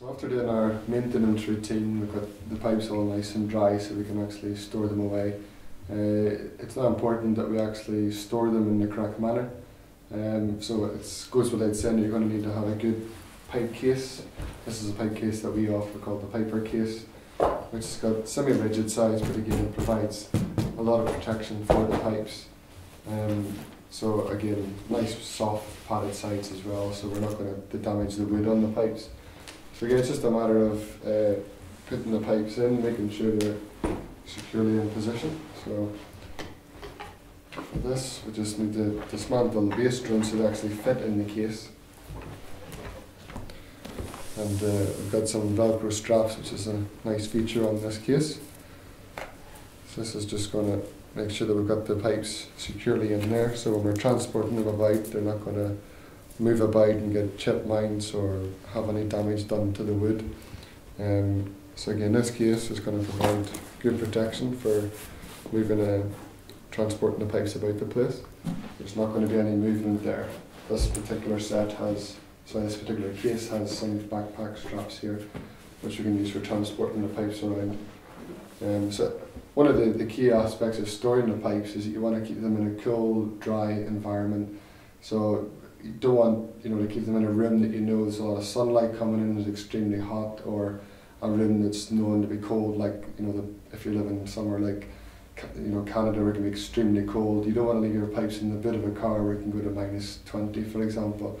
So after doing our maintenance routine, we've got the pipes all nice and dry so we can actually store them away. Uh, it's not important that we actually store them in the correct manner. Um, so it goes without saying you're going to need to have a good pipe case. This is a pipe case that we offer called the Piper case, which has got semi-rigid sides but again it provides a lot of protection for the pipes. Um, so again, nice soft padded sides as well, so we're not going to damage the wood on the pipes. So again, it's just a matter of uh, putting the pipes in, making sure they're securely in position. So for this, we just need to dismantle the bass drone so they actually fit in the case. And uh, we've got some Velcro straps, which is a nice feature on this case. So this is just going to make sure that we've got the pipes securely in there, so when we're transporting them about, they're not going to move about and get chip mounts or have any damage done to the wood. Um, so again, this case is going to provide good protection for moving a transporting the pipes about the place. There's not going to be any movement there. This particular set has, so this particular case has some backpack straps here, which we can use for transporting the pipes around. Um, so one of the, the key aspects of storing the pipes is that you want to keep them in a cool, dry environment. So you don't want you know to keep them in a room that you know there's a lot of sunlight coming in, is extremely hot, or a room that's known to be cold, like you know the, if you're living somewhere like you know, Canada where it can be extremely cold. You don't want to leave your pipes in the bit of a car where it can go to minus 20, for example,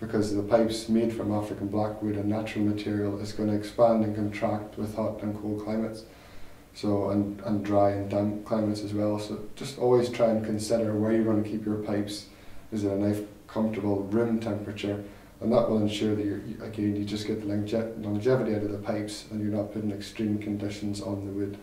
because the pipes made from African blackwood, a natural material, is going to expand and contract with hot and cold climates. So, and, and dry and damp climates as well. So just always try and consider where you're going to keep your pipes. Is it a nice, comfortable room temperature? And that will ensure that you're, again, you just get the longevity out of the pipes and you're not putting extreme conditions on the wood.